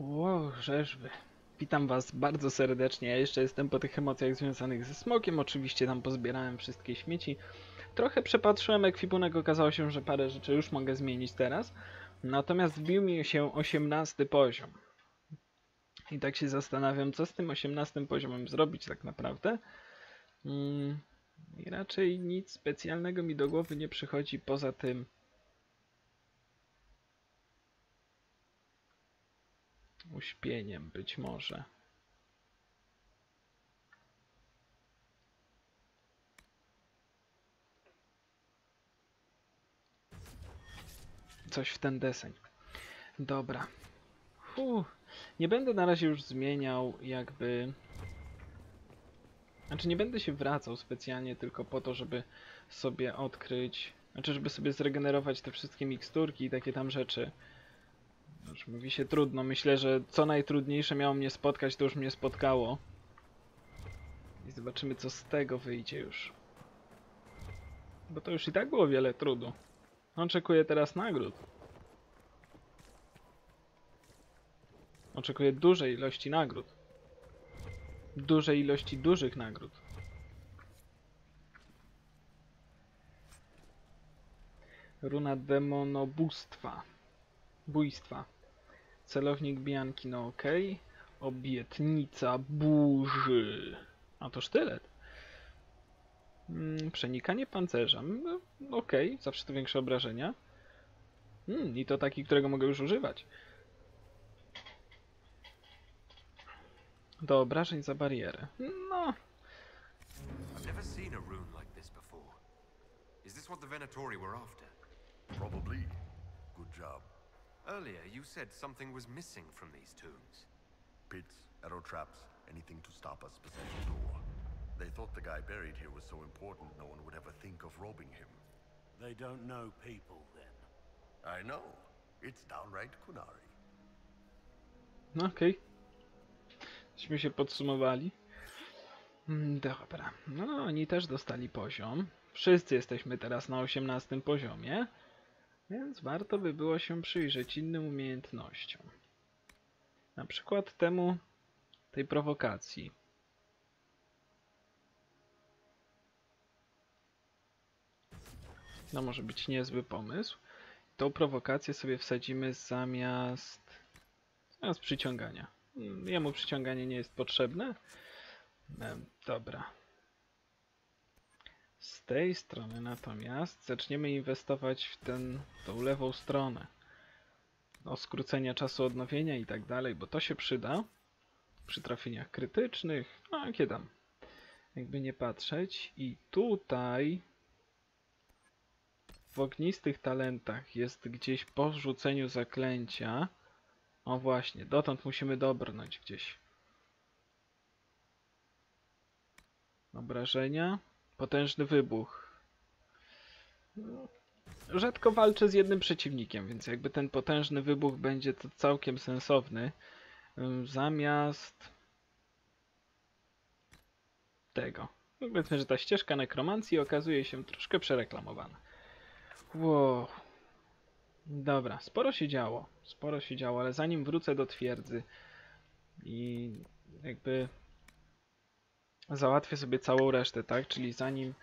Wow, rzeźby. Witam was bardzo serdecznie. Ja jeszcze jestem po tych emocjach związanych ze smokiem. Oczywiście tam pozbierałem wszystkie śmieci. Trochę przepatrzyłem ekwipunek, okazało się, że parę rzeczy już mogę zmienić teraz. Natomiast wbił mi się 18 poziom. I tak się zastanawiam, co z tym 18 poziomem zrobić tak naprawdę. Mm, I raczej nic specjalnego mi do głowy nie przychodzi poza tym. Uśpieniem być może. Coś w ten deseń. Dobra. Fuh. Nie będę na razie już zmieniał jakby... Znaczy nie będę się wracał specjalnie tylko po to, żeby sobie odkryć... Znaczy żeby sobie zregenerować te wszystkie miksturki i takie tam rzeczy. Już mówi się trudno. Myślę, że co najtrudniejsze miało mnie spotkać, to już mnie spotkało. I zobaczymy, co z tego wyjdzie już. Bo to już i tak było wiele trudu. Oczekuję teraz nagród. Oczekuję dużej ilości nagród. Dużej ilości dużych nagród. Runa demonobóstwa. Bójstwa. Celownik Bianki, no okej. Obietnica burzy. A to sztylet. Mm, przenikanie pancerza. No, okej, zawsze to większe obrażenia. Mm, I to taki, którego mogę już używać. Do obrażeń za barierę. No, I've never seen a rune like this before. Is this what the Venatori were after? Probably. Good job. Earlier, you said something was missing from these tombs. Pits, arrow traps, anything to stop us possessing door. They thought the guy buried here was so important no one would ever think of robbing him. They don't know people then. I know. It's downright Kunari. no okej. Myśmy się podsumowali. Mm, Dobra. No, oni też dostali poziom. Wszyscy jesteśmy teraz na 18 poziomie. Więc warto by było się przyjrzeć innym umiejętnościom. Na przykład temu, tej prowokacji. No może być niezły pomysł. Tą prowokację sobie wsadzimy zamiast, zamiast przyciągania. Mm, Jemu przyciąganie nie jest potrzebne. Em, Dobra. Z tej strony natomiast zaczniemy inwestować w ten, tą lewą stronę. O skrócenia czasu odnowienia i tak dalej, bo to się przyda przy trafieniach krytycznych, no jakie tam. Jakby nie patrzeć. I tutaj w ognistych talentach jest gdzieś po rzuceniu zaklęcia. O właśnie, dotąd musimy dobrnąć gdzieś. Obrażenia. Potężny wybuch. Rzadko walczę z jednym przeciwnikiem, więc jakby ten potężny wybuch będzie to całkiem sensowny. Zamiast tego. No, Powiedzmy, że ta ścieżka nekromancji okazuje się troszkę przereklamowana. Wow. Dobra, sporo się działo. Sporo się działo, ale zanim wrócę do twierdzy i jakby załatwię sobie całą resztę, tak? Czyli zanim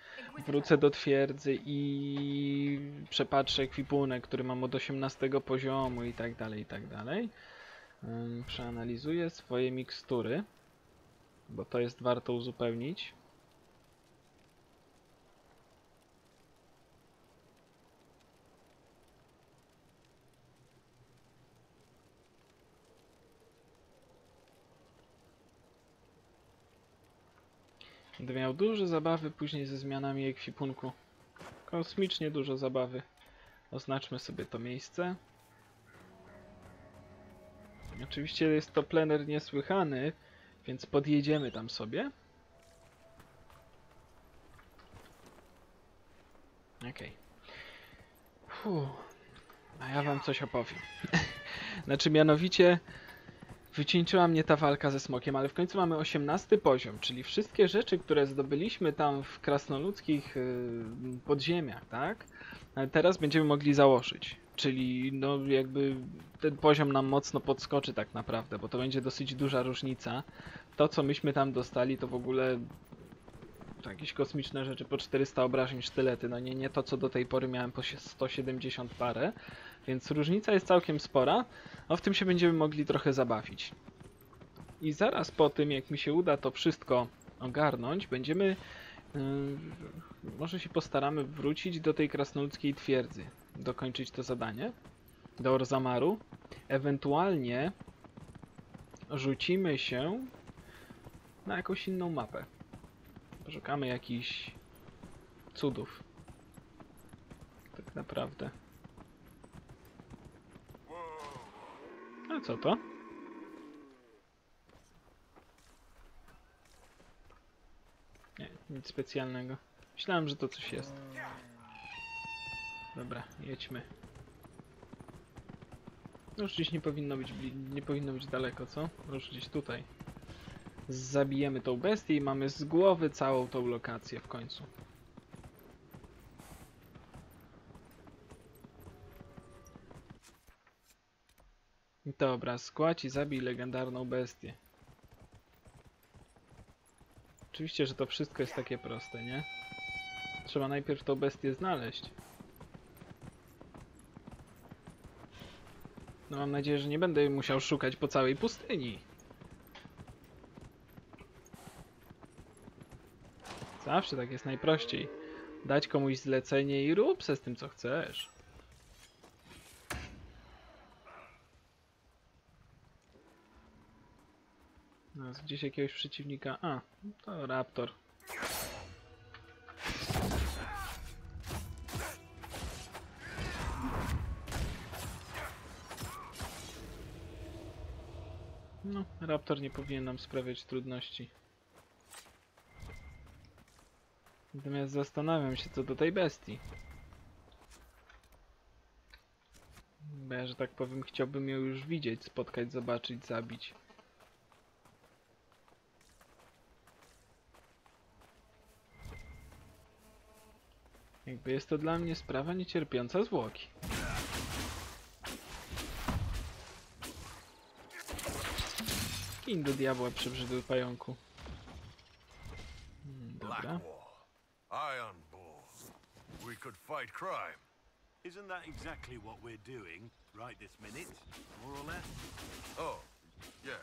wrócę do twierdzy i przepatrzę ekwipunek, który mam od 18 poziomu i tak dalej, i tak dalej. Przeanalizuję swoje mikstury, bo to jest warto uzupełnić. Będę miał dużo zabawy później ze zmianami ekwipunku. Kosmicznie dużo zabawy. Oznaczmy sobie to miejsce. Oczywiście jest to plener niesłychany, więc podjedziemy tam sobie. Okej. Okay. A ja wam coś opowiem. znaczy mianowicie wycieńczyła mnie ta walka ze smokiem, ale w końcu mamy 18 poziom, czyli wszystkie rzeczy, które zdobyliśmy tam w krasnoludzkich y, podziemiach, tak? E, Teraz będziemy mogli założyć. Czyli no jakby ten poziom nam mocno podskoczy tak naprawdę, bo to będzie dosyć duża różnica. To co myśmy tam dostali to w ogóle jakieś kosmiczne rzeczy po 400 obrażeń sztylety, no nie, nie to co do tej pory miałem po sie- 170 parę, więc różnica jest całkiem spora, no w tym się będziemy mogli trochę zabawić. I zaraz po tym jak mi się uda to wszystko ogarnąć, będziemy yy, może się postaramy wrócić do tej krasnoludzkiej twierdzy, dokończyć to zadanie, do Orzamaru, ewentualnie rzucimy się na jakąś inną mapę. Poszukamy jakichś cudów. Tak naprawdę. Co to? Nie, nic specjalnego. Myślałem, że to coś jest. Dobra, jedźmy. No Już gdzieś nie powinno być, nie powinno być daleko, co? Już gdzieś tutaj. Zabijemy tą bestię i mamy z głowy całą tą lokację w końcu. Dobra, składź i zabij legendarną bestię. Oczywiście, że to wszystko jest takie proste, nie? Trzeba najpierw tą bestię znaleźć. No mam nadzieję, że nie będę musiał szukać po całej pustyni. Zawsze tak jest najprościej. Dać komuś zlecenie i rób se z tym co chcesz. Gdzieś jakiegoś przeciwnika. A, to raptor. No, raptor nie powinien nam sprawiać trudności. Natomiast zastanawiam się co do tej bestii. Bo ja, że tak powiem, chciałbym ją już widzieć, spotkać, zobaczyć, zabić. Jakby jest to dla mnie sprawa niecierpiąca zwłoki. Gin do diabła przebrzydły pająku. Hmm, Dobra. Blackwall. Iron Bull. We could fight crime. Isn't that exactly what we're doing right this minute? More or less? Oh, yeah.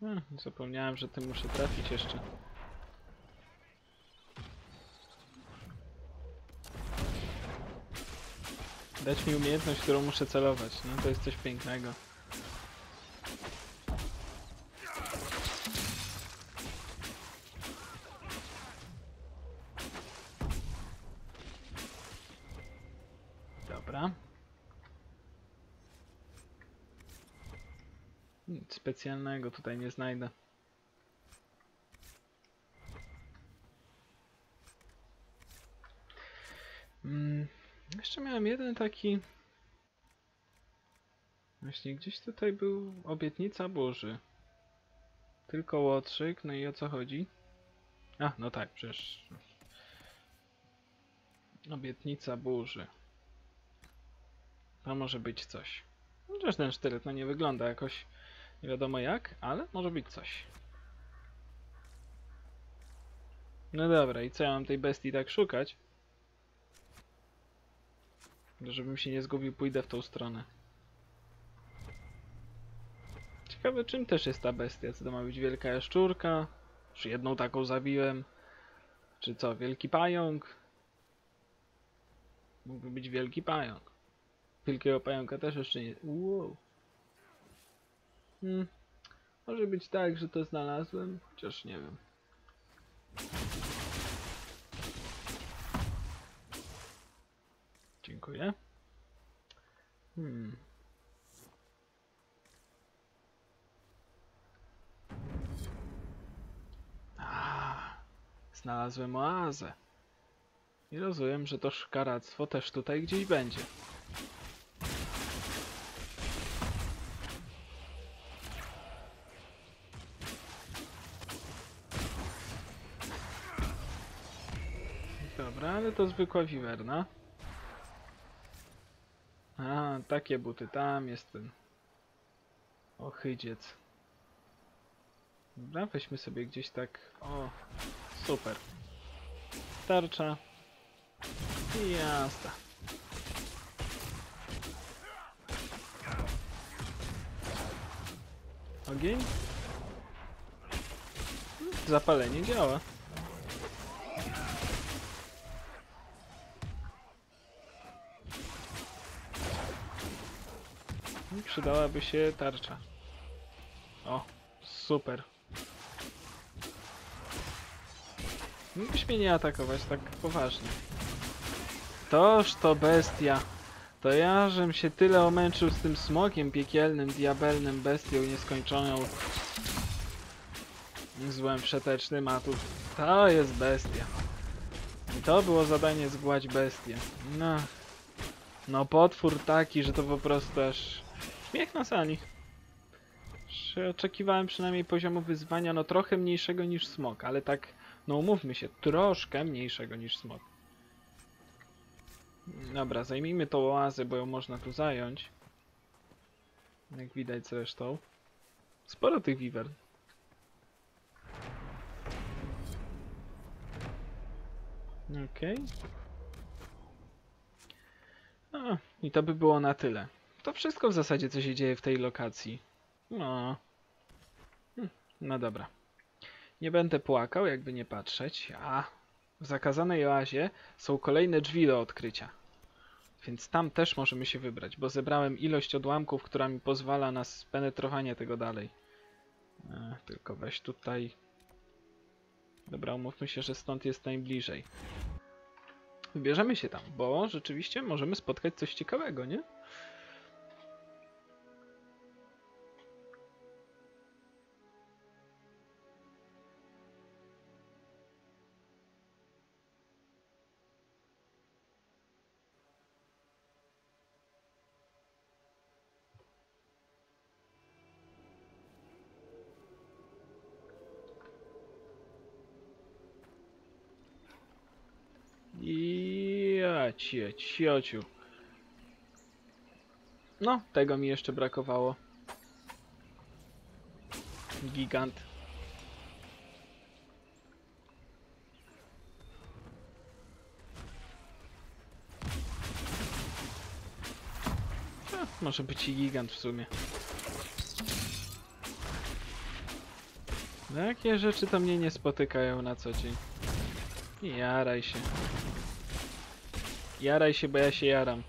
Hmm, zapomniałem, że tym muszę trafić jeszcze. Dać mi umiejętność, którą muszę celować. No to jest coś pięknego. Dobra. Nic specjalnego tutaj nie znajdę. Mm, jeszcze miałem jeden taki. Właśnie gdzieś tutaj był obietnica burzy. Tylko łotrzyk, no i o co chodzi? A, no tak, przecież. Obietnica burzy. To może być coś. Chociaż ten sztylet no nie wygląda jakoś nie wiadomo jak, ale może być coś. No dobra, i co ja mam tej bestii tak szukać? Żebym się nie zgubił, pójdę w tą stronę. Ciekawe czym też jest ta bestia? Co to ma być wielka jaszczurka? Czy jedną taką zabiłem? Czy co, wielki pająk? Mógłby być wielki pająk. Wielkiego pająka też jeszcze nie... Wow. Hmm. Może być tak, że to znalazłem, chociaż nie wiem. Dziękuję. Hmm. Znalazłem oazę. I rozumiem, że to szkaractwo też tutaj gdzieś będzie. Dobra, ale to zwykła wiwerna. A, takie buty, tam jest ten ochydziec. Dobra, weźmy sobie gdzieś tak, o, super. Tarcza. I jazda. Ogień? Zapalenie działa. Przydałaby się tarcza. O, super. Mógłbyś mnie nie atakować tak poważnie. Toż to bestia. To ja, żem się tyle omęczył z tym smokiem piekielnym, diabelnym, bestią nieskończoną. Złem przetecznym, a tu to jest bestia. I to było zadanie zgładź bestię. No. No potwór taki, że to po prostu aż śmiech na sali. Oczekiwałem przynajmniej poziomu wyzwania, no trochę mniejszego niż smok, ale tak, no umówmy się, troszkę mniejszego niż smok. Dobra, zajmijmy tą oazę, bo ją można tu zająć. Jak widać zresztą. Sporo tych wiwer. Okej. A, i to by było na tyle. To wszystko w zasadzie, co się dzieje w tej lokacji. No. Hm, No dobra. Nie będę płakał, jakby nie patrzeć. A w zakazanej oazie są kolejne drzwi do odkrycia. Więc tam też możemy się wybrać, bo zebrałem ilość odłamków, która mi pozwala na spenetrowanie tego dalej. E, tylko weź tutaj. Dobra, umówmy się, że stąd jest najbliżej. Wybierzemy się tam, bo rzeczywiście możemy spotkać coś ciekawego, nie? Cię, ciociu. No, tego mi jeszcze brakowało. Gigant. A, może być i gigant w sumie. Takie rzeczy to mnie nie spotykają na co dzień. Jaraj się. Jaraj się, bo ja się jaram.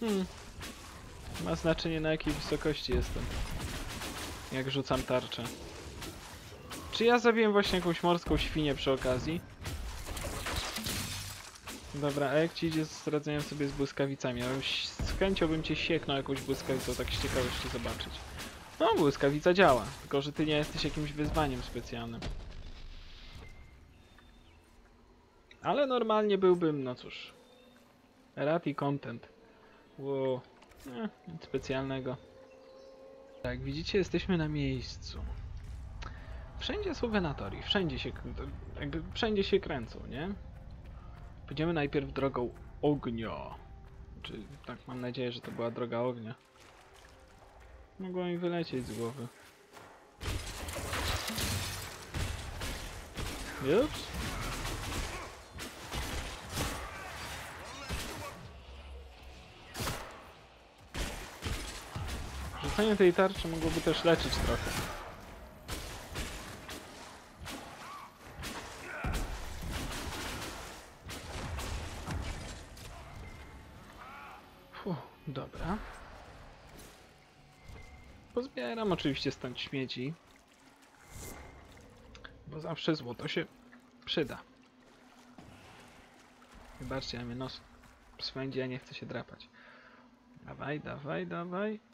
Hmm. Ma znaczenie na jakiej wysokości jestem. Jak rzucam tarczę. Czy ja zabiłem właśnie jakąś morską świnię przy okazji? Dobra, a jak ci idzie z radzeniem sobie z błyskawicami? Ja z chęcią bym cię sieknął jakąś błyskawicą, tak z ciekawości zobaczyć. No, błyskawica działa, tylko że ty nie jesteś jakimś wyzwaniem specjalnym. Ale normalnie byłbym, no cóż. Rati content. Wow. Nie, nic specjalnego. Tak, widzicie, jesteśmy na miejscu. Wszędzie są wenatorii, wszędzie się, jakby wszędzie się kręcą, nie? Pójdziemy najpierw drogą ognia. Czy tak mam nadzieję, że to była droga ognia. Mogło mi wylecieć z głowy. Ups. Rzucenie tej tarczy mogłoby też leczyć trochę. Fuh, dobra. Pozbieram oczywiście stąd śmieci. Bo zawsze złoto się przyda. Wybaczcie, ja mnie nos swędzi, ja nie chcę się drapać. Dawaj, dawaj, dawaj.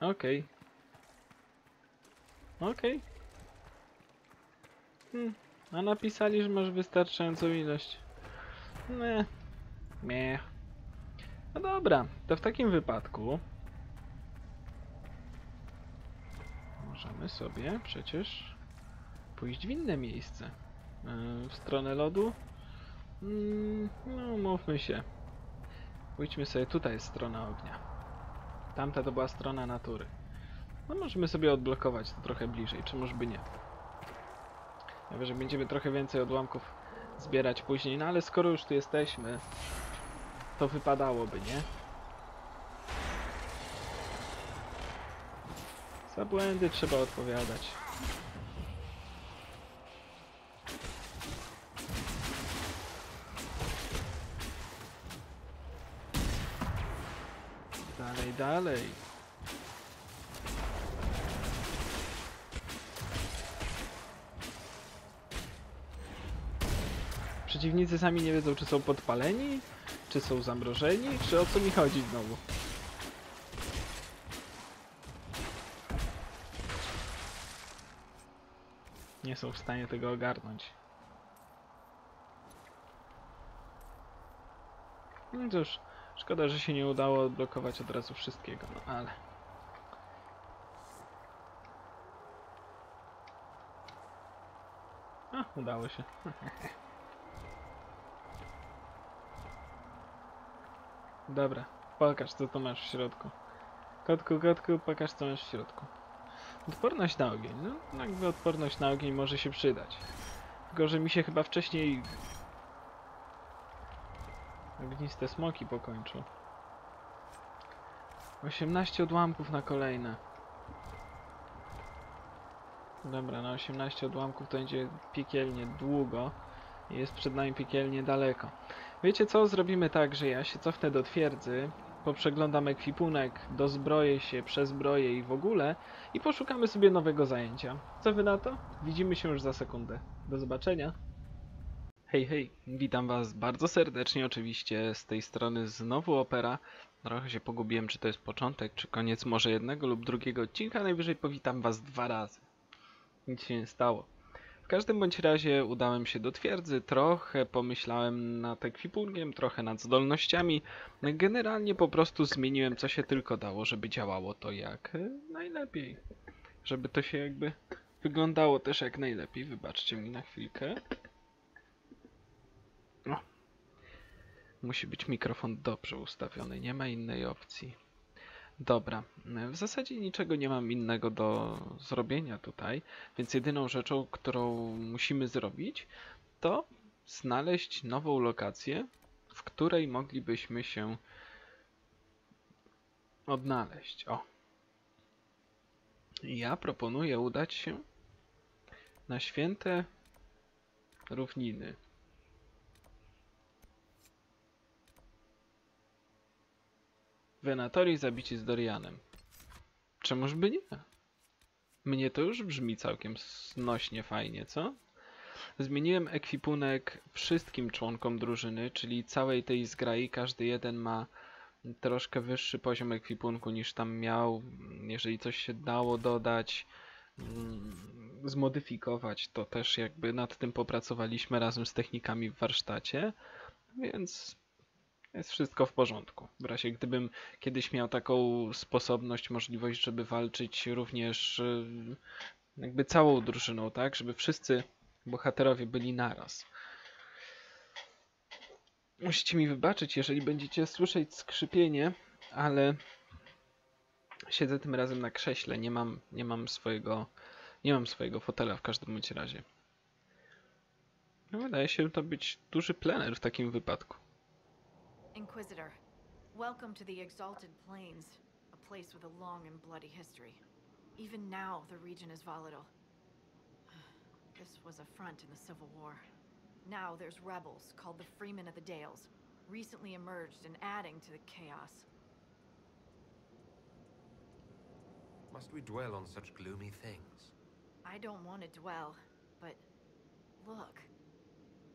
Okej. Okej. Hmm. A napisali, że masz wystarczającą ilość. Nie. Nie. No dobra, to w takim wypadku możemy sobie przecież pójść w inne miejsce. Yy, W stronę lodu? Mm, No, mówmy się. Pójdźmy sobie, tutaj strona ognia. Tamta to była strona natury. No możemy sobie odblokować to trochę bliżej, czy może by nie. Najwyżej będziemy trochę więcej odłamków zbierać później, no ale skoro już tu jesteśmy, to wypadałoby, nie? Za błędy trzeba odpowiadać. Dalej. Przeciwnicy sami nie wiedzą, czy są podpaleni, czy są zamrożeni, czy o co mi chodzi znowu. Nie są w stanie tego ogarnąć. No cóż, szkoda, że się nie udało odblokować od razu wszystkiego, no ale... A, udało się. Dobra, pokaż co tu masz w środku. Kotku, kotku, pokaż co masz w środku. Odporność na ogień. No, jakby odporność na ogień może się przydać. Tylko, że mi się chyba wcześniej ogniste smoki pokończą. 18 odłamków na kolejne. Dobra, na 18 odłamków to będzie piekielnie długo. Jest przed nami piekielnie daleko. Wiecie co? Zrobimy tak, że ja się cofnę do twierdzy, poprzeglądam ekwipunek, dozbroję się, przezbroję i w ogóle i poszukamy sobie nowego zajęcia. Co wy na to? Widzimy się już za sekundę. Do zobaczenia. Hej, hej, witam was bardzo serdecznie oczywiście z tej strony znowu Opera. Trochę się pogubiłem, czy to jest początek, czy koniec może jednego lub drugiego odcinka. Najwyżej powitam was dwa razy. Nic się nie stało. W każdym bądź razie udałem się do twierdzy, trochę pomyślałem nad ekwipunkiem, trochę nad zdolnościami. Generalnie po prostu zmieniłem co się tylko dało, żeby działało to jak najlepiej. Żeby to się jakby wyglądało też jak najlepiej. Wybaczcie mi na chwilkę. Musi być mikrofon dobrze ustawiony, nie ma innej opcji. Dobra, w zasadzie niczego nie mam innego do zrobienia tutaj, więc jedyną rzeczą, którą musimy zrobić, to znaleźć nową lokację, w której moglibyśmy się odnaleźć. O. Ja proponuję udać się na święte równiny. Venatori zabici z Dorianem. Czemuż by nie? Mnie to już brzmi całkiem znośnie fajnie, co? Zmieniłem ekwipunek wszystkim członkom drużyny, czyli całej tej zgrai. Każdy jeden ma troszkę wyższy poziom ekwipunku niż tam miał. Jeżeli coś się dało dodać, mm, zmodyfikować, to też jakby nad tym popracowaliśmy razem z technikami w warsztacie. Więc jest wszystko w porządku. W razie gdybym kiedyś miał taką sposobność, możliwość, żeby walczyć również y, jakby całą drużyną, tak? Żeby wszyscy bohaterowie byli naraz. Musicie mi wybaczyć, jeżeli będziecie słyszeć skrzypienie, ale siedzę tym razem na krześle. Nie mam, nie mam swojego, nie mam swojego fotela w każdym razie. No, wydaje się to być duży plener w takim wypadku. Inquisitor, welcome to the Exalted Plains, a place with a long and bloody history. Even now, the region is volatile. This was a front in the Civil War. Now there's rebels called the Freemen of the Dales, recently emerged and adding to the chaos. Must we dwell on such gloomy things? I don't want to dwell, but look.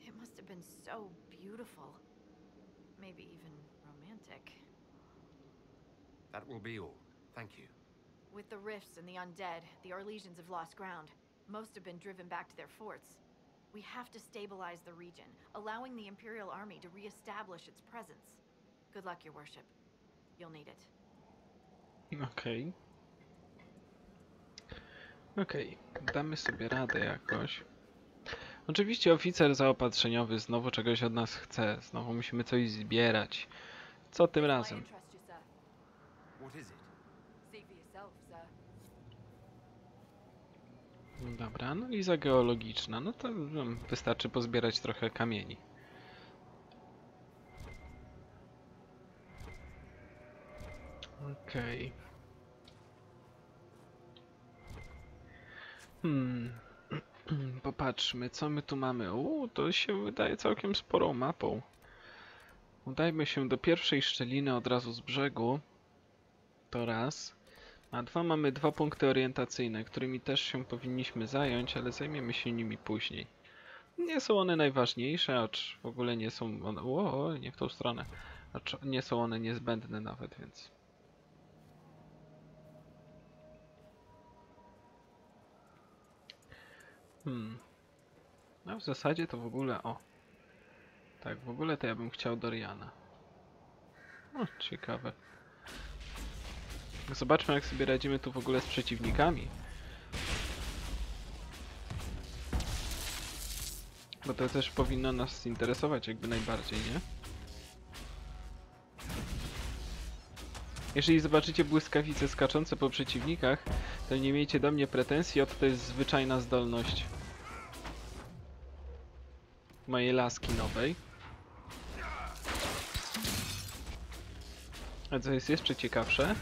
It must have been so beautiful. Maybe even romantic. That will be all. Thank you. With the rifts and the undead, the Arlesians have lost ground. Most have been driven back to their forts. We have to stabilize the region, allowing the Imperial Army to re-establish its presence. Good luck, Your Worship. You'll need it. Okej. Okay. Okej, damy sobie radę jakoś. Oczywiście oficer zaopatrzeniowy znowu czegoś od nas chce, znowu musimy coś zbierać. Co tym razem? sir. Dobra, analiza geologiczna. No to mm, wystarczy pozbierać trochę kamieni. Okej. Hmm. Popatrzmy, co my tu mamy. Uuu, to się wydaje całkiem sporą mapą. Udajmy się do pierwszej szczeliny od razu z brzegu. To raz. A dwa mamy dwa punkty orientacyjne, którymi też się powinniśmy zająć, ale zajmiemy się nimi później. Nie są one najważniejsze, acz w ogóle nie są one... O, nie w tą stronę. Acz nie są one niezbędne nawet, więc... Hmm. No w zasadzie to w ogóle... O. Tak, w ogóle to ja bym chciał Doriana. O, ciekawe. Zobaczmy jak sobie radzimy tu w ogóle z przeciwnikami. Bo to też powinno nas interesować jakby najbardziej, nie? Jeżeli zobaczycie błyskawice skaczące po przeciwnikach, to nie miejcie do mnie pretensji, oto to jest zwyczajna zdolność mojej laski nowej. A co jest jeszcze ciekawsze,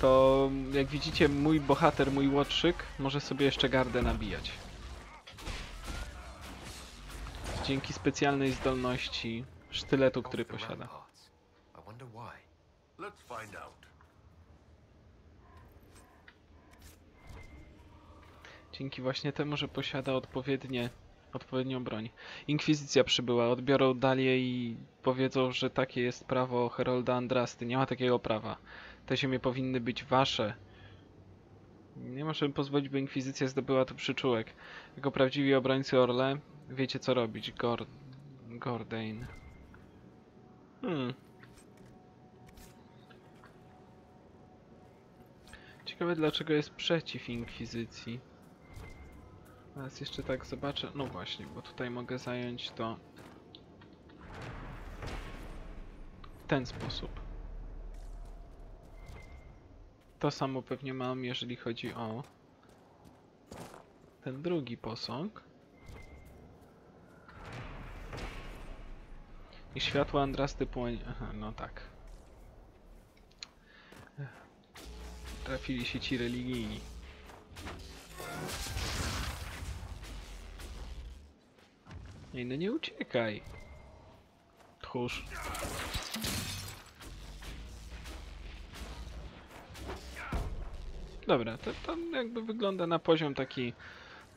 to jak widzicie mój bohater, mój łotrzyk może sobie jeszcze gardę nabijać. Dzięki specjalnej zdolności sztyletu, który posiada. Let's find out. Dzięki właśnie temu, że posiada odpowiednie, odpowiednią broń. Inkwizycja przybyła, odbiorą Dalię i powiedzą, że takie jest prawo Herolda Andrasty. Nie ma takiego prawa. Te ziemie powinny być wasze. Nie możemy pozwolić, by Inkwizycja zdobyła tu przyczółek. Jako prawdziwi obrońcy Orle, wiecie co robić. Gord... Gordain. Hmm. Ciekawe dlaczego jest przeciw Inkwizycji. Teraz jeszcze tak zobaczę. No właśnie, bo tutaj mogę zająć to w ten sposób. To samo pewnie mam, jeżeli chodzi o ten drugi posąg. I światło Andrasty płonie. Aha, no tak. Trafili się ci religijni. Ej, no nie uciekaj. Tchórz. Dobra, to, jakby wygląda na poziom taki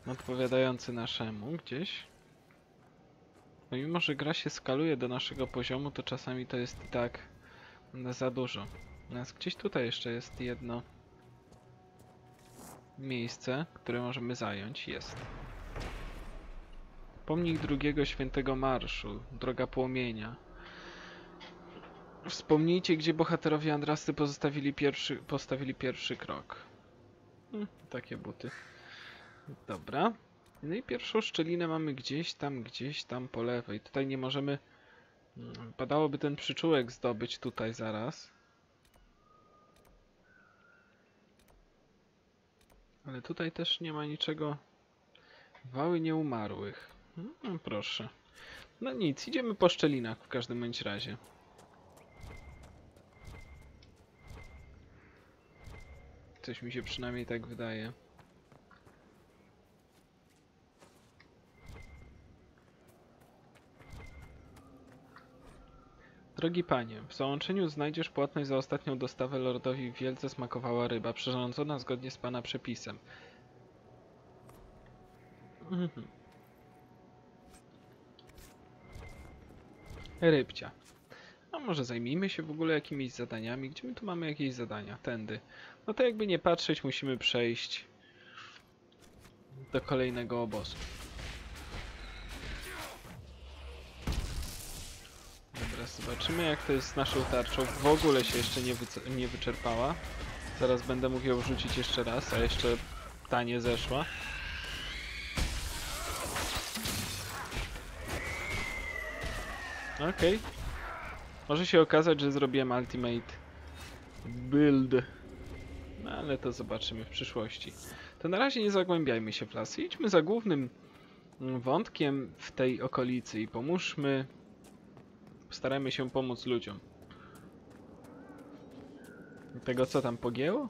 odpowiadający naszemu gdzieś. No mimo, że gra się skaluje do naszego poziomu, to czasami to jest i tak za dużo. Natomiast gdzieś tutaj jeszcze jest jedno miejsce, które możemy zająć. Jest. Pomnik drugiego świętego marszu, droga płomienia. Wspomnijcie, gdzie bohaterowie Andrasty pozostawili pierwszy, postawili pierwszy krok. Hmm, takie buty. Dobra. No i pierwszą szczelinę mamy gdzieś tam, gdzieś tam po lewej. Tutaj nie możemy... Hmm, Padałoby ten przyczółek zdobyć tutaj zaraz. Ale tutaj też nie ma niczego... Wały nieumarłych. No proszę. No nic, idziemy po szczelinach w każdym bądź razie. Coś mi się przynajmniej tak wydaje. Drogi panie, w załączeniu znajdziesz płatność za ostatnią dostawę lordowi wielce smakowała ryba, przyrządzona zgodnie z pana przepisem. Mhm. Rybcia. A może zajmijmy się w ogóle jakimiś zadaniami? Gdzie my tu mamy jakieś zadania? Tędy. No to jakby nie patrzeć, musimy przejść do kolejnego obozu. Dobra, zobaczymy jak to jest z naszą tarczą. W ogóle się jeszcze nie, nie wyczerpała. Zaraz będę mógł ją wrzucić jeszcze raz, a jeszcze Ta nie zeszła. Okej. Może się okazać, że zrobiłem ultimate build. No ale to zobaczymy w przyszłości. To na razie nie zagłębiajmy się w las. Idźmy za głównym mm, wątkiem w tej okolicy i pomóżmy. Postarajmy się pomóc ludziom. Tego co tam pogięło?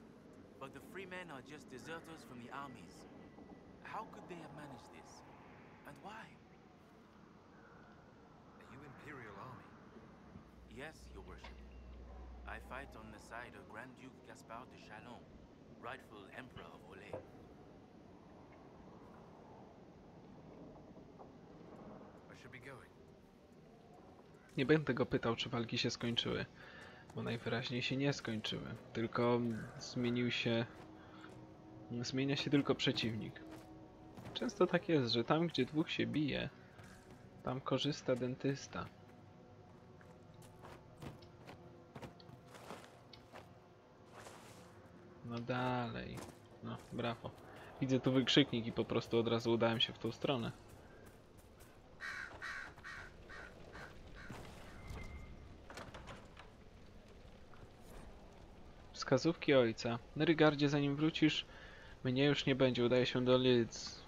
But the free men are just deserters from the armies. How could they have managed this? And why? Are you Imperial Army? Yes, your worship. I fight on the side of Grand Duke Gaspard de Chalon, rightful Emperor of Olay. I should be going. Nie będę go pytał, czy walki się skończyły, bo najwyraźniej się nie skończyły, tylko zmienił się. Zmienia się tylko przeciwnik. Często tak jest, że tam, gdzie dwóch się bije, tam korzysta dentysta. No dalej. No, brawo. Widzę tu wykrzyknik i po prostu od razu udałem się w tą stronę. Wskazówki ojca. Nerygardzie, zanim wrócisz, mnie już nie będzie. Udaje się do Lids.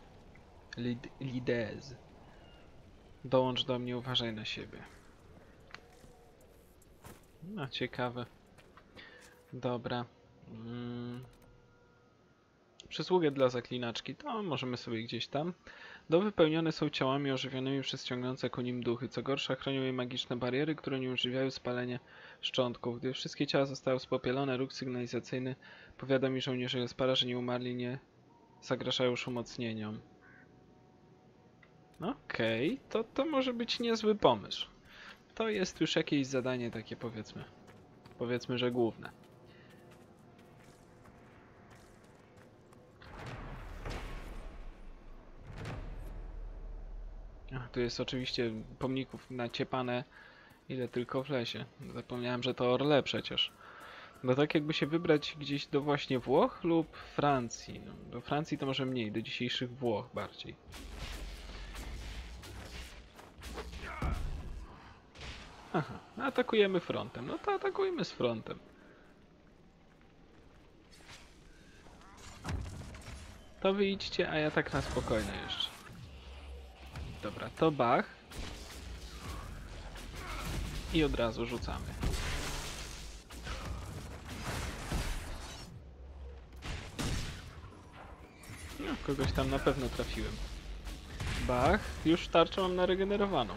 Lid Lidez. Dołącz do mnie, uważaj na siebie. No, ciekawe. Dobra. Mm. Przysługę dla zaklinaczki, to możemy sobie gdzieś tam. Do wypełnione są ciałami ożywionymi przez ciągnące ku nim duchy. Co gorsza, chronią je magiczne bariery, które uniemożliwiają spalenie szczątków. Gdy wszystkie ciała zostały spopielone, róg sygnalizacyjny powiadomi żołnierzy Jaspara, że nie umarli, nie zagrażają już umocnieniom. Okej, to to może być niezły pomysł. To jest już jakieś zadanie takie powiedzmy. Powiedzmy, że główne. Tu jest oczywiście pomników naciepane ile tylko w lesie. Zapomniałem, że to Orle przecież. No tak jakby się wybrać gdzieś do właśnie Włoch lub Francji. No, do Francji to może mniej, do dzisiejszych Włoch bardziej. Aha, atakujemy frontem. No to atakujmy z frontem. To wyjdźcie, a ja tak na spokojnie jeszcze. Dobra, to Bach. I od razu rzucamy. No, kogoś tam na pewno trafiłem. Bach, już tarczę mam naregenerowaną.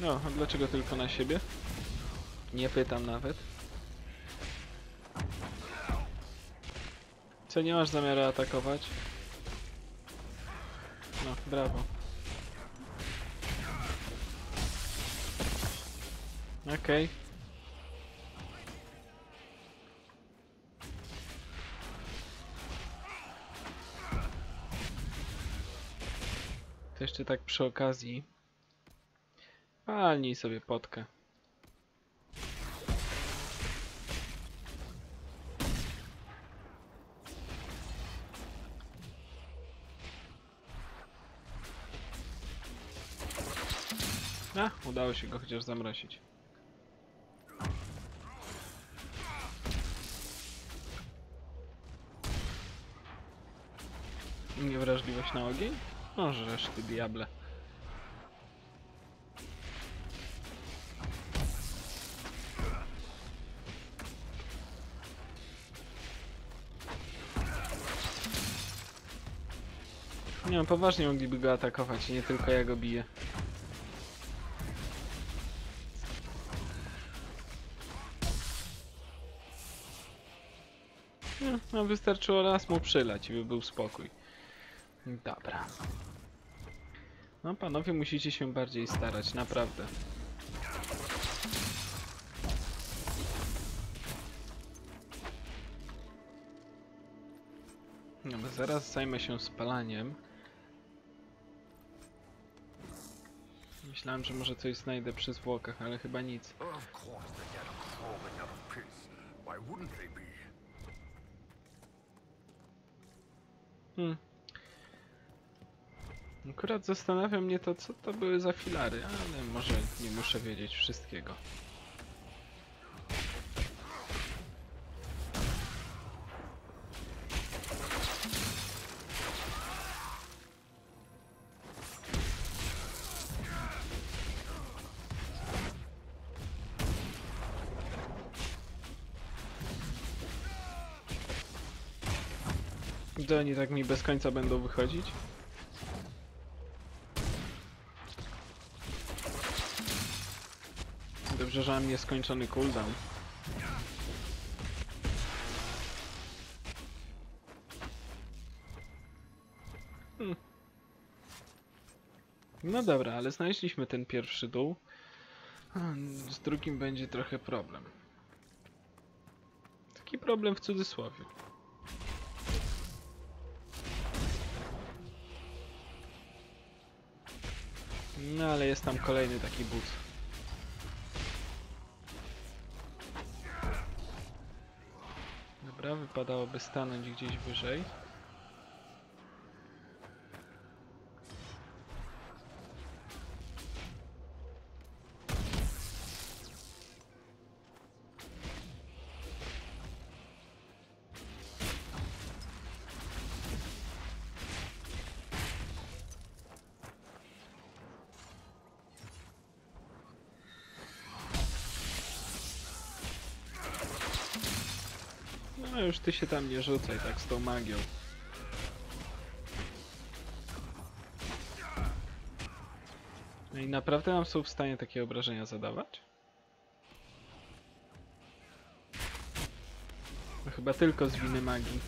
No, a dlaczego tylko na siebie? Nie pytam nawet. Co, nie masz zamiaru atakować? Brawo. Okej. To jeszcze tak przy okazji. Palnij sobie potkę. Udało się go chociaż zamrozić. Niewrażliwość na ogień? O, żeż ty diable. Nie no, poważnie mogliby go atakować, nie tylko ja go biję. Wystarczyło raz mu przylać i by był spokój. Dobra. No panowie musicie się bardziej starać, naprawdę. No, zaraz zajmę się spalaniem. Myślałem, że może coś znajdę przy zwłokach, ale chyba nic. Hmm. Akurat zastanawia mnie to, co to były za filary, ale może nie muszę wiedzieć wszystkiego. Oni tak mi bez końca będą wychodzić? Dobrze, że mam nieskończony cooldown. Hmm. No dobra, ale znaleźliśmy ten pierwszy dół. A, Z drugim będzie trochę problem. Taki problem w cudzysłowie. No ale jest tam kolejny taki but. Dobra, wypadałoby stanąć gdzieś wyżej. Już ty się tam nie rzucaj tak z tą magią. No i naprawdę nam są w stanie takie obrażenia zadawać? No chyba tylko z winy magii.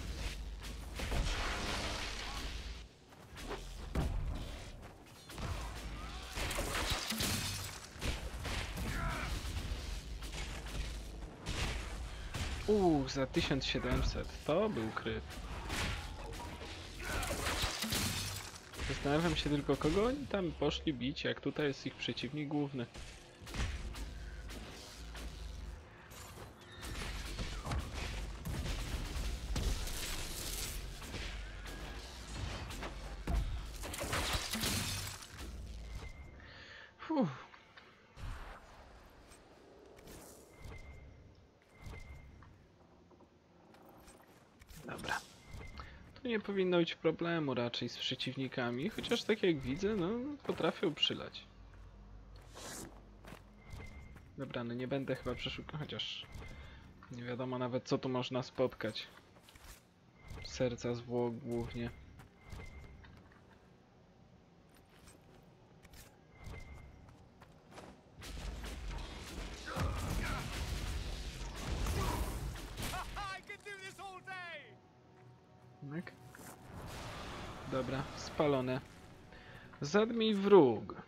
Uuu, za 1700. To był kryt. Zastanawiam się tylko, kogo oni tam poszli bić, jak tutaj jest ich przeciwnik główny. Powinno być problemu raczej z przeciwnikami, chociaż tak jak widzę, no potrafią przylać. Dobra, no nie będę chyba przeszukał, chociaż nie wiadomo nawet co tu można spotkać. Serca zwłok głównie. Dobra, spalone. Zadmij wróg.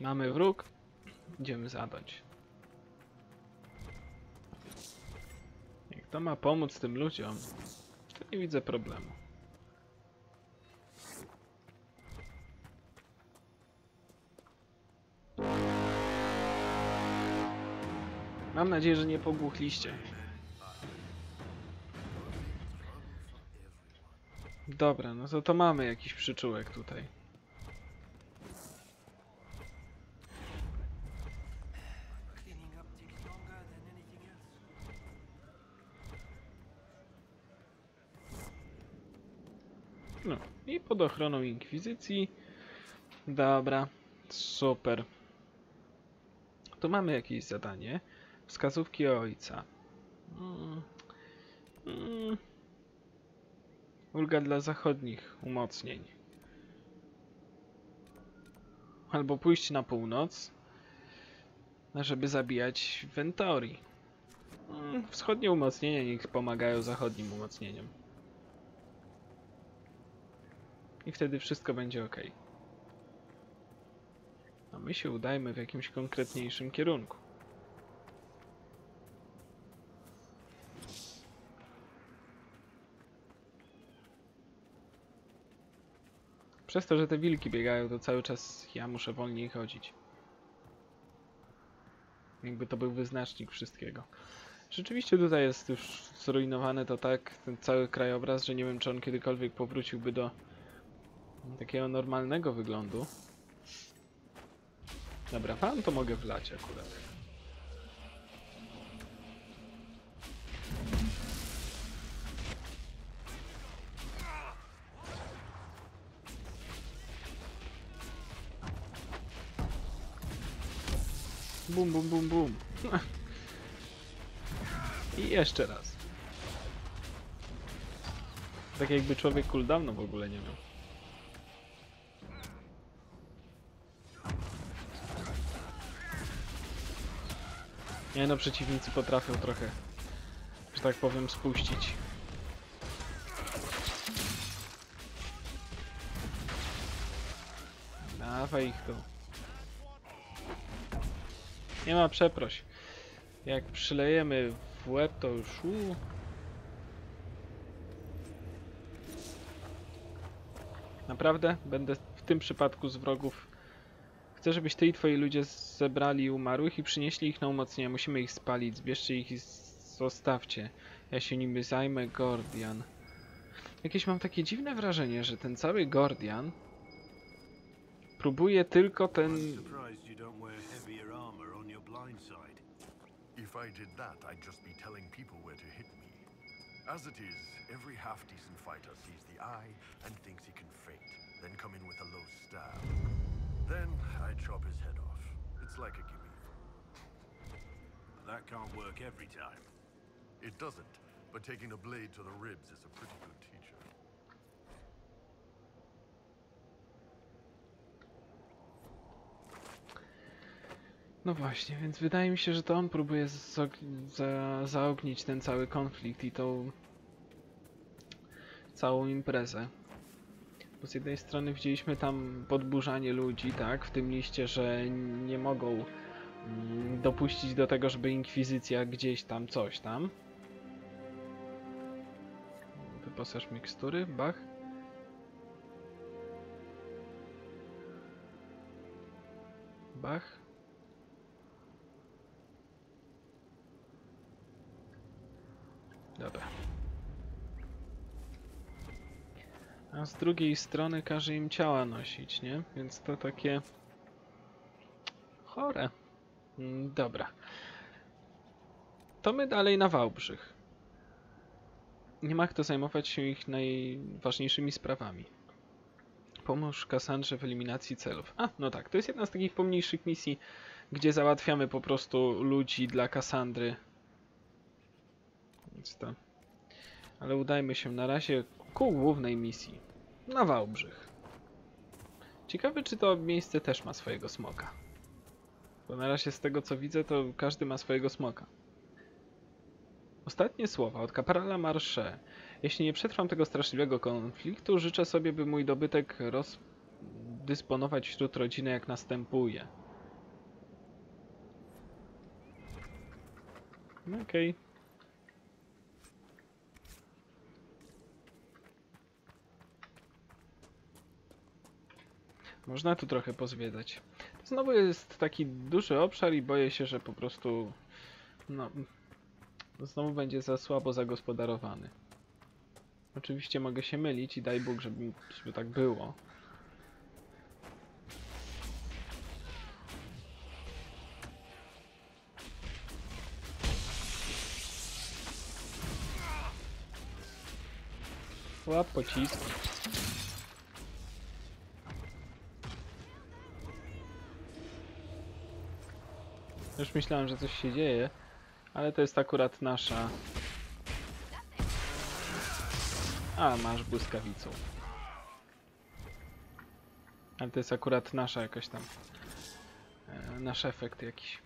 Mamy wróg. Idziemy zadać. Jak to ma pomóc tym ludziom, to nie widzę problemu. Mam nadzieję, że nie pogłuchliście. Dobra, no to to mamy jakiś przyczółek tutaj. No i pod ochroną Inkwizycji. Dobra, super. Tu mamy jakieś zadanie. Wskazówki ojca. Mm. Mm. Ulga dla zachodnich umocnień. Albo pójść na północ, żeby zabijać Ventori. Mm, Wschodnie umocnienia niech pomagają zachodnim umocnieniom. I wtedy wszystko będzie ok. A my się udajmy w jakimś konkretniejszym kierunku. Przez to, że te wilki biegają, to cały czas ja muszę wolniej chodzić. Jakby to był wyznacznik wszystkiego. Rzeczywiście tutaj jest już zrujnowany to tak, ten cały krajobraz, że nie wiem czy on kiedykolwiek powróciłby do takiego normalnego wyglądu. Dobra, pan to mogę wlać akurat. Bum, bum, bum, bum. I jeszcze raz. Tak jakby człowiek cooldownu w ogóle nie miał. Nie no, przeciwnicy potrafią trochę, że tak powiem, spuścić. Dawaj ich tu. Nie ma przeproś. Jak przylejemy w łeb, to już u. Naprawdę? Będę w tym przypadku z wrogów. Chcę, żebyś ty i twoi ludzie zebrali umarłych i przynieśli ich na umocnienie. Musimy ich spalić. Zbierzcie ich i zostawcie. Ja się nimi zajmę, Gordian. Jakieś mam takie dziwne wrażenie, że ten cały Gordian próbuje tylko ten If I did that, I'd just be telling people where to hit me. As it is, every half-decent fighter sees the eye and thinks he can feint, then come in with a low stab. Then I chop his head off. It's like a gimme. That can't work every time. It doesn't, but taking a blade to the ribs is a pretty No właśnie, więc wydaje mi się, że to on próbuje za zaognić ten cały konflikt i tą całą imprezę. Bo z jednej strony widzieliśmy tam podburzanie ludzi, tak, w tym liście, że nie mogą mm, dopuścić do tego, żeby inkwizycja gdzieś tam coś tam. Wyposaż mikstury, bach. Bach. Dobra. A z drugiej strony każe im ciała nosić, nie? Więc to takie... chore. Mm, Dobra. To my dalej na Wałbrzych. Nie ma kto zajmować się ich najważniejszymi sprawami. Pomóż Kassandrze w eliminacji celów. A, no tak, to jest jedna z takich pomniejszych misji, gdzie załatwiamy po prostu ludzi dla Kassandry. Więc to... Ale udajmy się na razie ku głównej misji. Na Wałbrzych. Ciekawe, czy to miejsce też ma swojego smoka. Bo na razie z tego co widzę, to każdy ma swojego smoka. Ostatnie słowa od kaprala Marsze. Jeśli nie przetrwam tego straszliwego konfliktu, życzę sobie, by mój dobytek rozdysponować wśród rodziny jak następuje. Okej. Można tu trochę pozwiedzać. Znowu jest taki duży obszar i boję się, że po prostu no znowu będzie za słabo zagospodarowany. Oczywiście mogę się mylić i daj Bóg, żeby, żeby tak było. Łap pocisk. Już myślałem, że coś się dzieje, ale to jest akurat nasza... A, masz błyskawicą. Ale to jest akurat nasza jakaś tam... E, nasz efekt jakiś.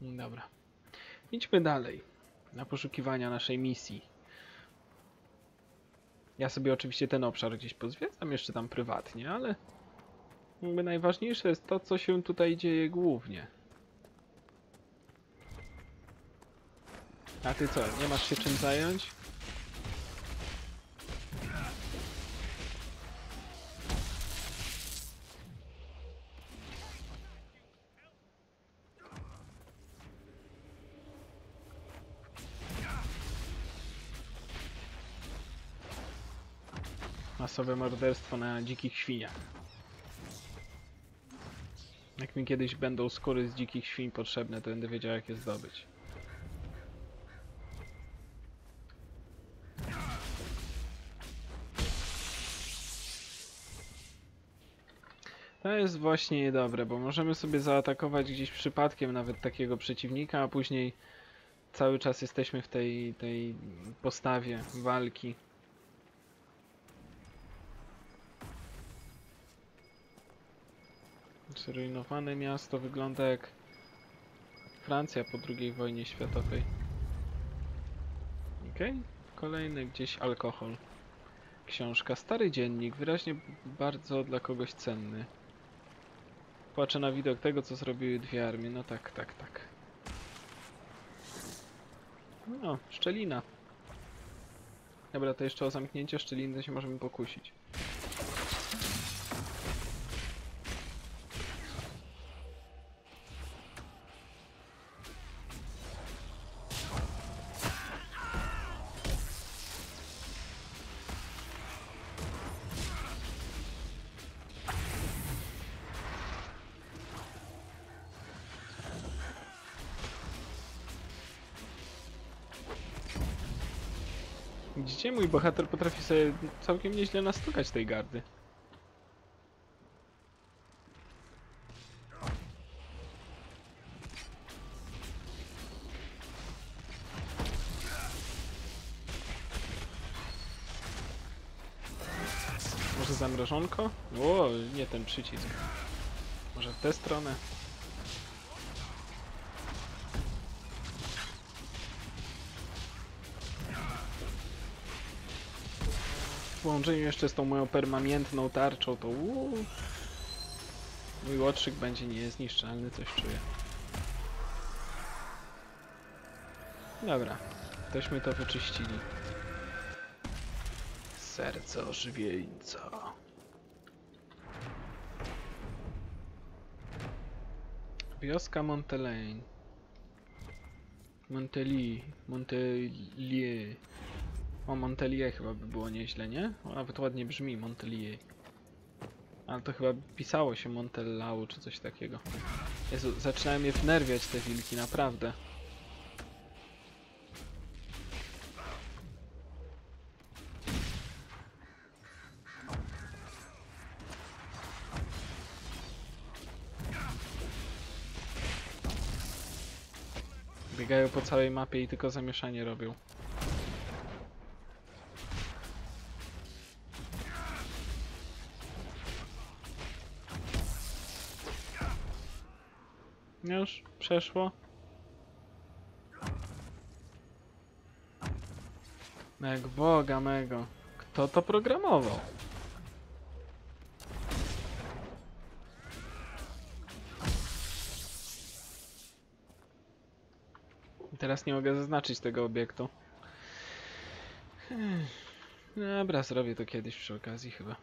Dobra. Idźmy dalej. Na poszukiwania naszej misji. Ja sobie oczywiście ten obszar gdzieś pozwiedzam jeszcze tam prywatnie, ale jakby najważniejsze jest to, co się tutaj dzieje głównie. A ty co, nie masz się czym zająć? Masowe morderstwo na dzikich świniach. Jak mi kiedyś będą skóry z dzikich świń potrzebne, to będę wiedział jak je zdobyć. To jest właśnie niedobre, bo możemy sobie zaatakować gdzieś przypadkiem nawet takiego przeciwnika, a później cały czas jesteśmy w tej, tej postawie walki. Zrujnowane miasto wygląda jak Francja po II wojnie światowej. Okej, kolejny gdzieś alkohol. Książka, stary dziennik, wyraźnie bardzo dla kogoś cenny. Płaczę na widok tego, co zrobiły dwie armie. No tak, tak, tak. No, szczelina. Dobra, to jeszcze o zamknięcie szczeliny się możemy pokusić. Widzicie, mój bohater potrafi sobie całkiem nieźle nastukać tej gardy. Może zamrożonko? O, nie ten przycisk. Może w tę stronę? Połączeniu jeszcze z tą moją permanentną tarczą, to uuu. Mój łotrzyk będzie niezniszczalny, coś czuję. Dobra, tośmy to wyczyścili. Serce ożywieńca. Wioska Montelaine. Monteli, Montelier. O, Montelier chyba by było nieźle, nie? O, nawet ładnie brzmi, Montelier. Ale to chyba pisało się Montellau czy coś takiego. Jezu, zaczynają mnie wnerwiać te wilki, naprawdę. Biegają po całej mapie i tylko zamieszanie robią. Przeszło. Jak Boga mego. Kto to programował? Teraz nie mogę zaznaczyć tego obiektu. Dobra, zrobię to kiedyś przy okazji chyba.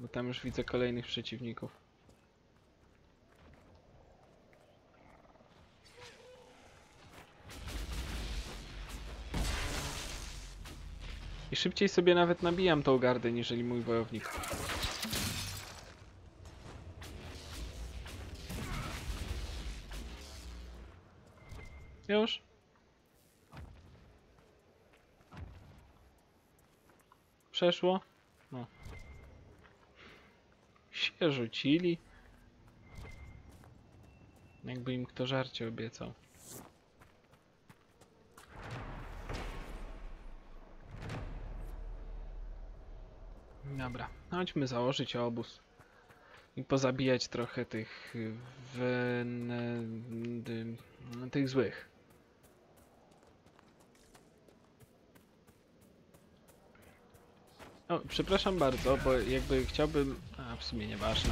Bo tam już widzę kolejnych przeciwników. Szybciej sobie nawet nabijam tą gardę, niżeli mój wojownik. Już? Przeszło? No. Się rzucili. Jakby im kto żarcie obiecał. Dobra, chodźmy założyć obóz. I pozabijać trochę tych dy- tych złych. O, przepraszam bardzo, bo jakby chciałbym... A, w sumie nieważne.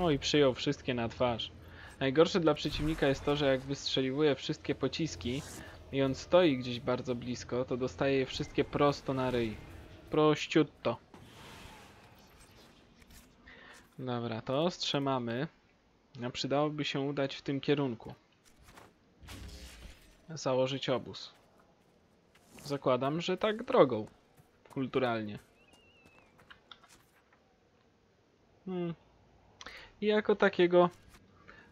O i przyjął wszystkie na twarz. Najgorsze dla przeciwnika jest to, że jak wystrzeliwuje wszystkie pociski i on stoi gdzieś bardzo blisko, to dostaje je wszystkie prosto na ryj. Prościutto. Dobra, to ostrze mamy. A przydałoby się udać w tym kierunku. Założyć obóz. Zakładam, że tak drogą. Kulturalnie. Hmm. I jako takiego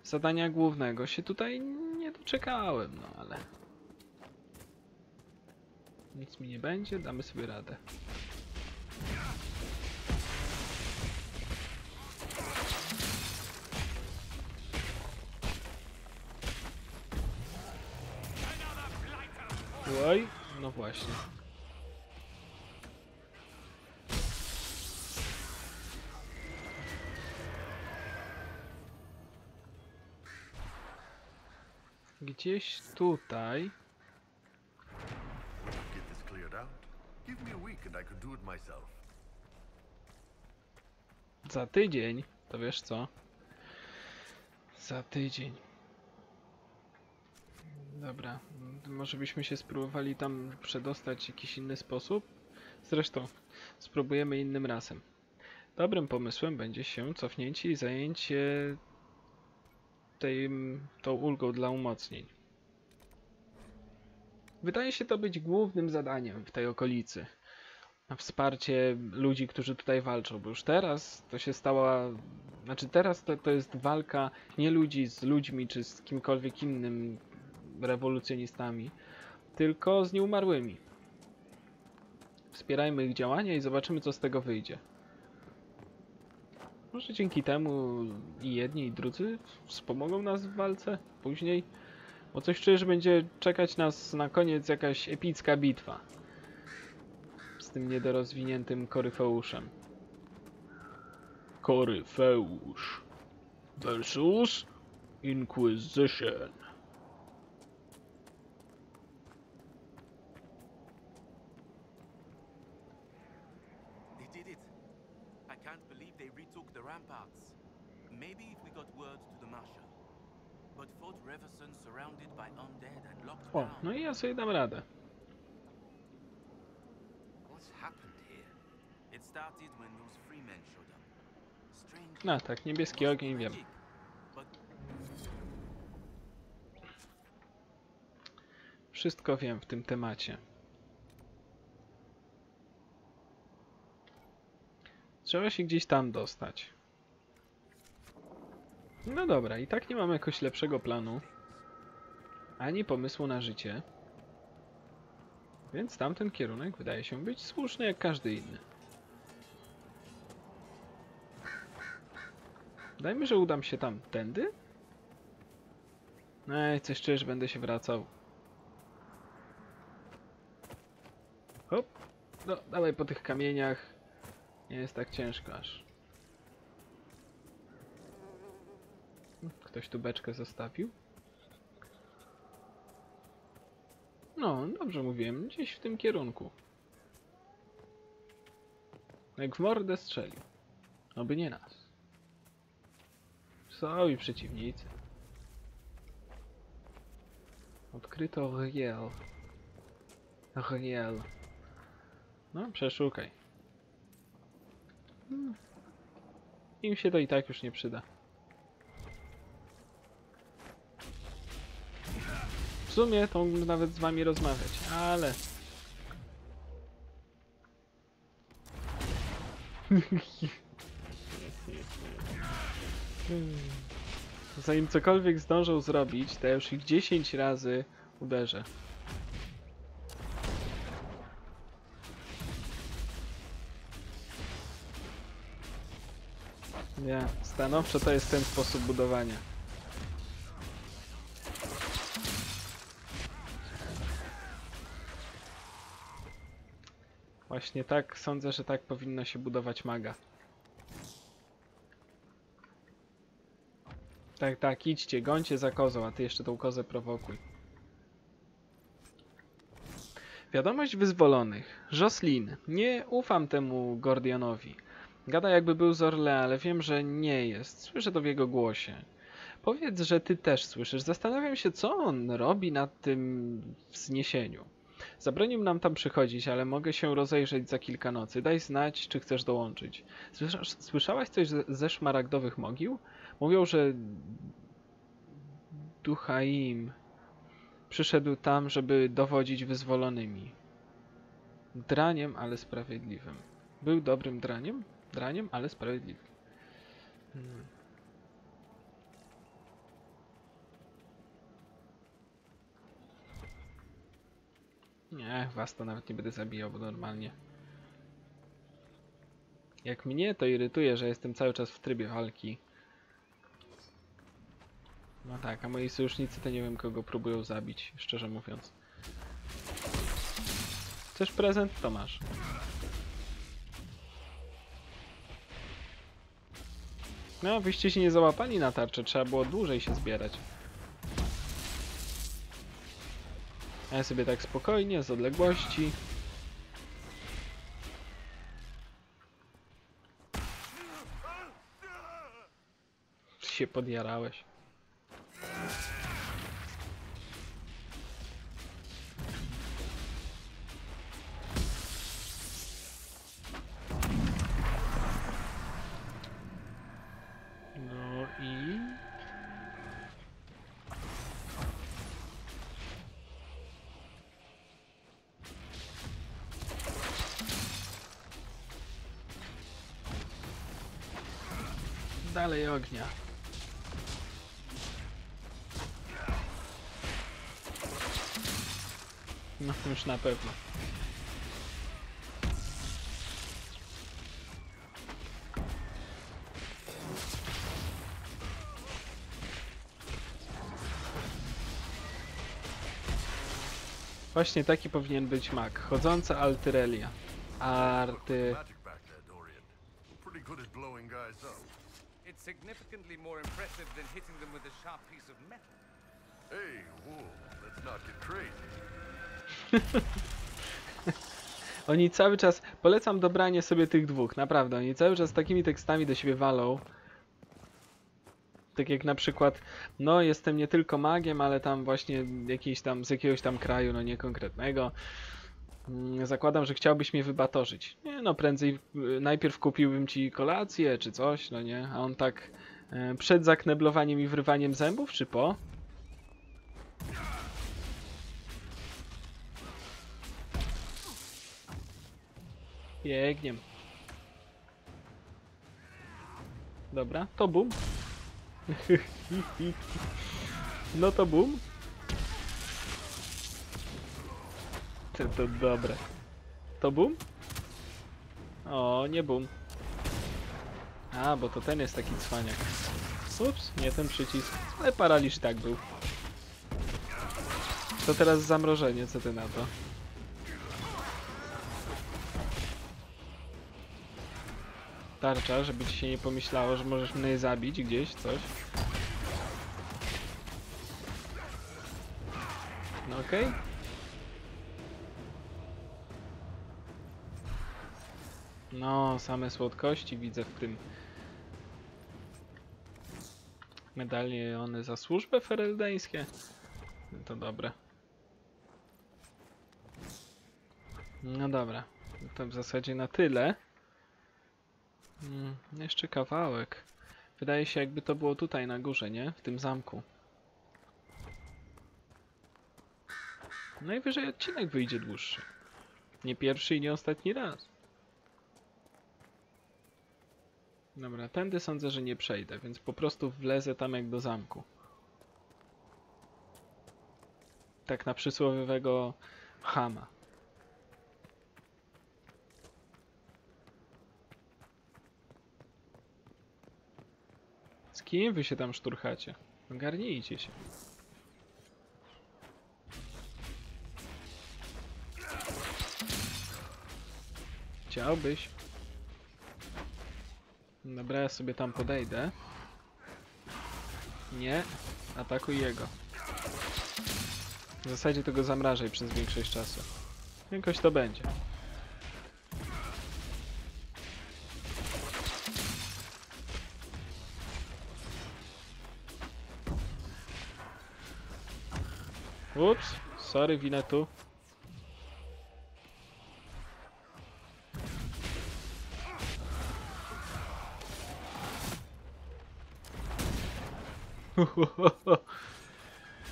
zadania głównego się tutaj nie doczekałem, no ale... Nic mi nie będzie, damy sobie radę. Oj, no właśnie. Gdzieś tutaj. Get this cleared out. Give me a week and I could do it myself. Za tydzień, to wiesz co? Za tydzień. Dobra, może byśmy się spróbowali tam przedostać w jakiś inny sposób? Zresztą, spróbujemy innym razem. Dobrym pomysłem będzie się cofnięcie i zajęcie tej, m, tą ulgą dla umocnień. Wydaje się to być głównym zadaniem w tej okolicy wsparcie ludzi, którzy tutaj walczą, bo już teraz to się stała, znaczy teraz to, to jest walka nie ludzi z ludźmi, czy z kimkolwiek innym rewolucjonistami, tylko z nieumarłymi. Wspierajmy ich działania i zobaczymy, co z tego wyjdzie. Może dzięki temu i jedni, i drudzy wspomogą nas w walce później, bo coś czuję, że będzie czekać nas na koniec jakaś epicka bitwa z tym niedorozwiniętym koryfeuszem. Koryfeusz versus Inquisition. They did it. I can't believe they retook the ramparts. Maybe if we got word to the Marshal. But Fort Reverson surrounded by undead and locked O, no i ja sobie dam radę. No tak, niebieski ogień wiem. Wszystko wiem w tym temacie. Trzeba się gdzieś tam dostać. No dobra, i tak nie mam jakoś lepszego planu. Ani pomysłu na życie. Więc tamten kierunek wydaje się być słuszny jak każdy inny. Dajmy, że udam się tam tędy? Ej, coś czuję, że będę się wracał. Hop. No, dawaj po tych kamieniach. Nie jest tak ciężko aż. Ktoś tu beczkę zostawił? No, dobrze mówiłem, gdzieś w tym kierunku. Jak w mordę strzelił. Oby nie nas. Są i przeciwnicy. Odkryto Riel. Riel. No, przeszukaj. Hmm. Im się to i tak już nie przyda. Sumie to mógłbym nawet z wami rozmawiać, ale... Zanim cokolwiek zdążą zrobić, to już ich 10 razy uderzę. Nie, stanowczo to jest ten sposób budowania. Właśnie tak, sądzę, że tak powinno się budować maga. Tak, tak, idźcie, gońcie za kozą, a ty jeszcze tą kozę prowokuj. Wiadomość wyzwolonych. Jocelyn, nie ufam temu Gordianowi. Gada jakby był z Orle, ale wiem, że nie jest. Słyszę to w jego głosie. Powiedz, że ty też słyszysz. Zastanawiam się, co on robi na tym wzniesieniu. Zabronił nam tam przychodzić, ale mogę się rozejrzeć za kilka nocy. Daj znać, czy chcesz dołączyć. Słyszasz, słyszałaś coś ze, szmaragdowych mogił? Mówią, że Duhaim przyszedł tam, żeby dowodzić wyzwolonymi. Draniem, ale sprawiedliwym. Był dobrym draniem? Draniem, ale sprawiedliwym. Hmm. Nie, was to nawet nie będę zabijał, bo normalnie. Jak mnie to irytuje, że jestem cały czas w trybie walki. No tak, a moi sojusznicy to nie wiem kogo próbują zabić, szczerze mówiąc. Chcesz prezent? To masz. No, wyście się nie załapali na tarczę, trzeba było dłużej się zbierać. A ja sobie tak spokojnie, z odległości. Się podjarałeś. Już na pewno. Właśnie taki powinien być mag. Chodząca Altyrelia. Arty... Magic back there, Dorian. Pretty good at blowing guys up. It's significantly more impressive than hitting them with a sharp piece of metal. Hey, whoa, let's not get crazy. Oni cały czas, polecam dobranie sobie tych dwóch, naprawdę, oni cały czas takimi tekstami do siebie walą. Tak jak na przykład, no jestem nie tylko magiem, ale tam właśnie jakiś tam, z jakiegoś tam kraju, no nie konkretnego. Mm, Zakładam, że chciałbyś mnie wybatorzyć. Nie no, prędzej y, najpierw kupiłbym ci kolację czy coś, no nie? A on tak e, przed zakneblowaniem i wrywaniem zębów, czy po? Biegiem. Dobra, to bum. No to bum. To, to dobre. To bum? O, nie bum. A, bo to ten jest taki cwaniak. Ups, nie ten przycisk. Ale paraliż tak był. To teraz zamrożenie, co ty na to? Tarcza, żeby ci się nie pomyślało, że możesz mnie zabić gdzieś, coś. No okej. No, same słodkości widzę w tym. Medaliony za służbę fereldeńskie. No to dobre. No dobra. To w zasadzie na tyle. Mm, jeszcze kawałek. Wydaje się, jakby to było tutaj na górze, nie? W tym zamku. Najwyżej odcinek wyjdzie dłuższy. Nie pierwszy i nie ostatni raz. Dobra, tędy sądzę, że nie przejdę, więc po prostu wlezę tam jak do zamku. Tak na przysłowiowego chama. Kim wy się tam szturchacie? Ogarnijcie się. Chciałbyś. Dobra, ja sobie tam podejdę. Nie, atakuj jego. W zasadzie to go zamrażaj przez większość czasu. Jakoś to będzie. Ups, sorry, winę tu.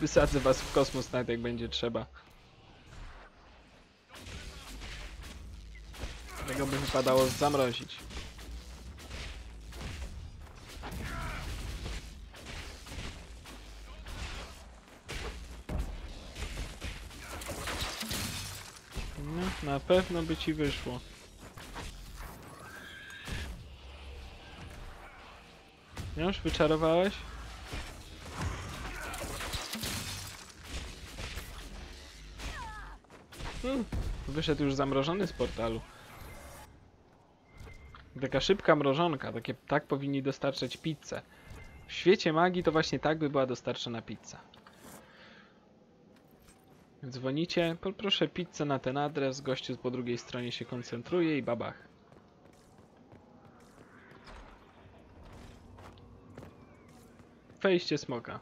Wysadzę was w kosmos nawet jak będzie trzeba. Tego by wypadało zamrozić. Na pewno by ci wyszło. Już wyczarowałeś? Hmm, wyszedł już zamrożony z portalu. Taka szybka mrożonka, takie, tak powinni dostarczać pizzę. W świecie magii to właśnie tak by była dostarczona pizza. Dzwonicie, poproszę pizzę na ten adres, gościu po drugiej stronie się koncentruje i babach. Wejście smoka.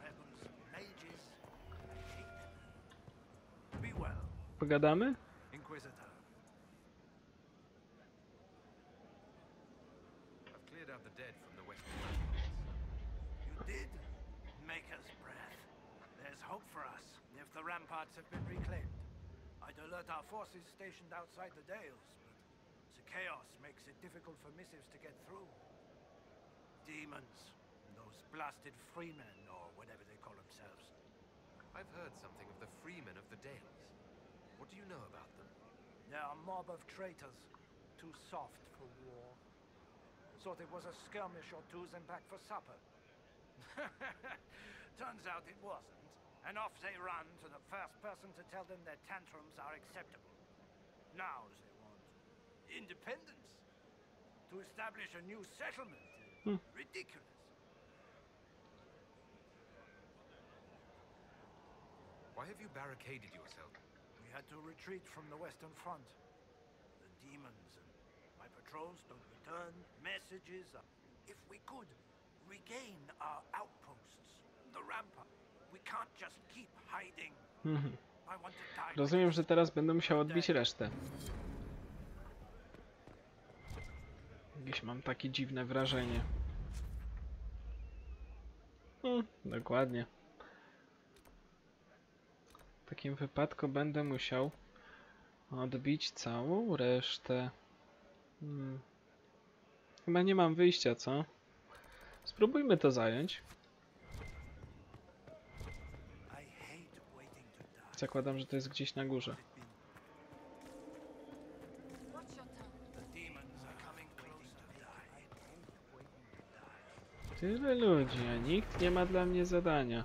Pogadamy? Stationed outside the Dales, but the chaos makes it difficult for missives to get through. Demons, those blasted freemen, or whatever they call themselves. I've heard something of the freemen of the Dales. What do you know about them? They're a mob of traitors, too soft for war. Thought it was a skirmish or two, then back for supper. Turns out it wasn't, and off they run to the first person to tell them their tantrums are acceptable. Now they want independence, to establish a new settlement. Hmm. Ridiculous. Why have you barricaded yourself? We had to retreat from the Western Front. The demons and my patrols don't return. Messages. If we could regain our outposts, the rampart, we can't just keep hiding. Hmm. Rozumiem, że teraz będę musiał odbić resztę. Jakieś mam takie dziwne wrażenie. Hmm, dokładnie. W takim wypadku będę musiał odbić całą resztę. Hmm. Chyba nie mam wyjścia, co? Spróbujmy to zająć. Zakładam, że to jest gdzieś na górze. Tyle ludzi, a nikt nie ma dla mnie zadania.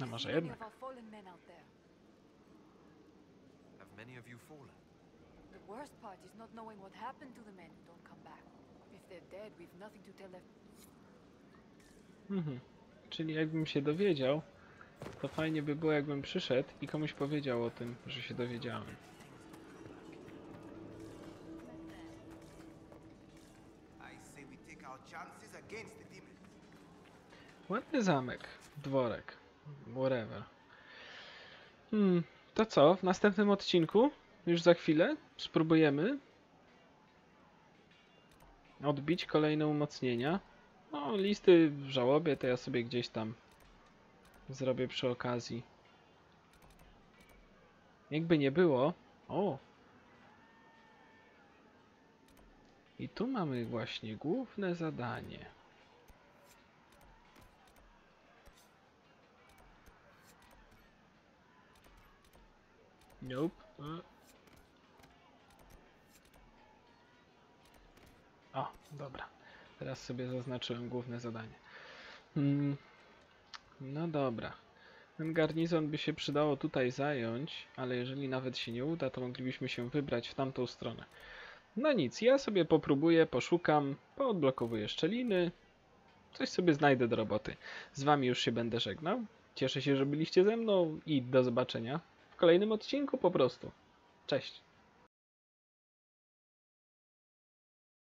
No może jednak. The worst part is not knowing what happened to the men who don't come back. If they're dead, we've nothing to tell them. Mhm. Czyli jakbym się dowiedział, to fajnie by było jakbym przyszedł i komuś powiedział o tym, że się dowiedziałem. Ładny zamek, dworek, whatever. Hmm, to co? W następnym odcinku, już za chwilę, spróbujemy odbić kolejne umocnienia. No, listy w żałobie to ja sobie gdzieś tam zrobię przy okazji. Jakby nie było. O! I tu mamy właśnie główne zadanie. Nope. O, dobra. Teraz sobie zaznaczyłem główne zadanie. Mm, no dobra. Ten garnizon by się przydało tutaj zająć, ale jeżeli nawet się nie uda, to moglibyśmy się wybrać w tamtą stronę. No nic, ja sobie popróbuję, poszukam, poodblokowuję szczeliny, coś sobie znajdę do roboty. Z wami już się będę żegnał. Cieszę się, że byliście ze mną i do zobaczenia w kolejnym odcinku po prostu. Cześć.